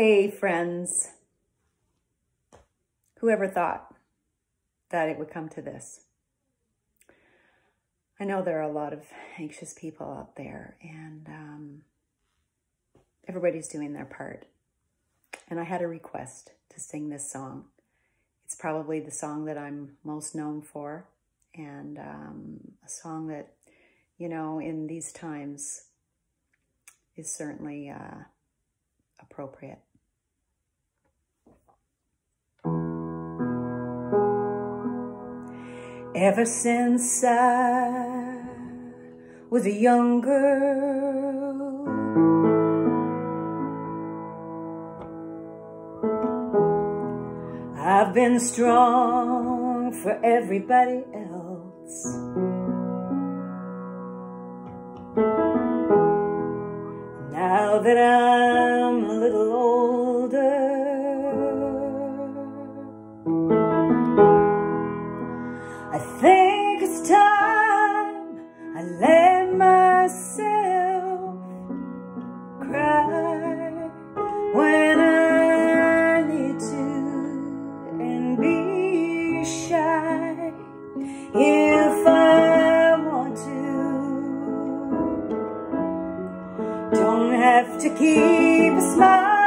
Hey, friends. Whoever thought that it would come to this? I know there are a lot of anxious people out there, and um, everybody's doing their part. And I had a request to sing this song. It's probably the song that I'm most known for, and um, a song that, you know, in these times is certainly uh, appropriate. Ever since I was a young girl, I've been strong for everybody else. Now that I'm to keep a smile.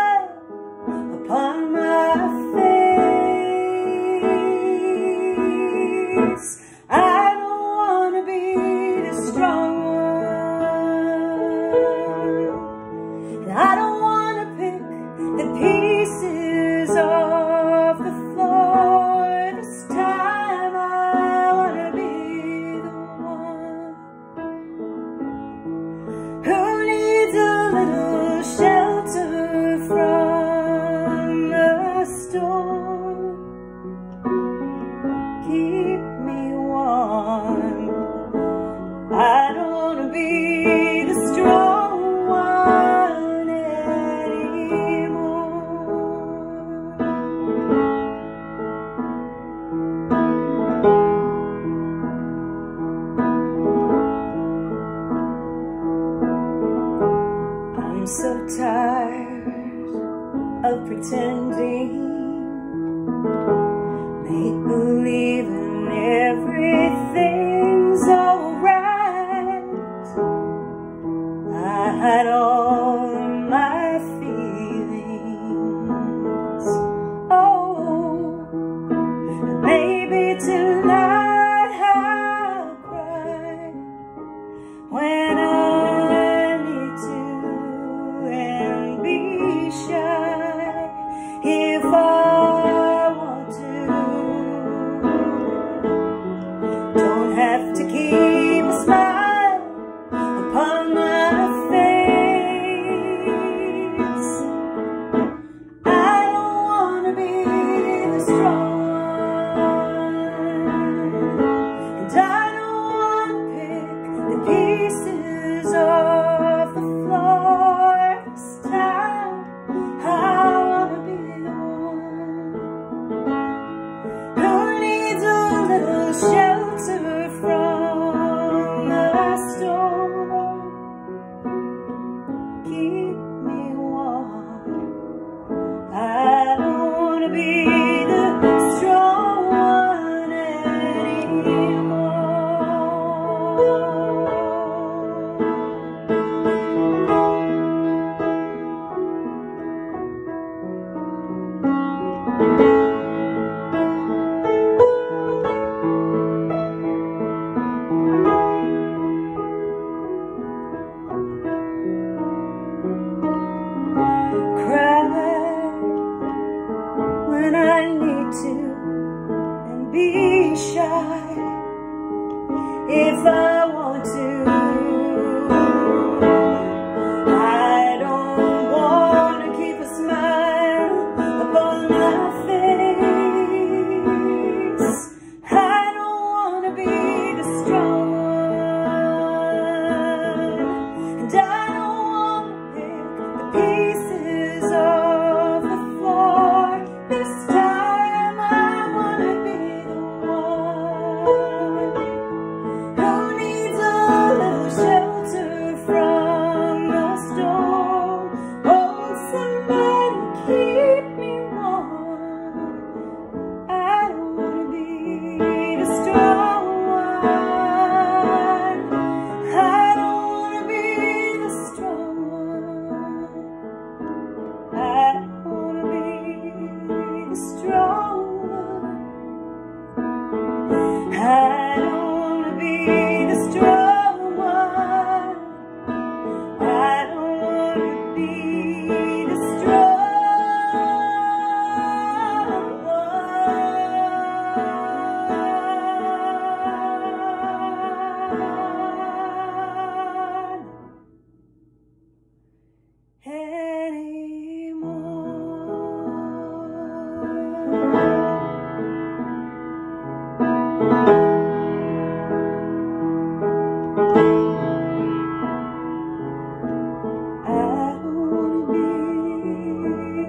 I'm so tired of pretending, make believe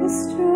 history.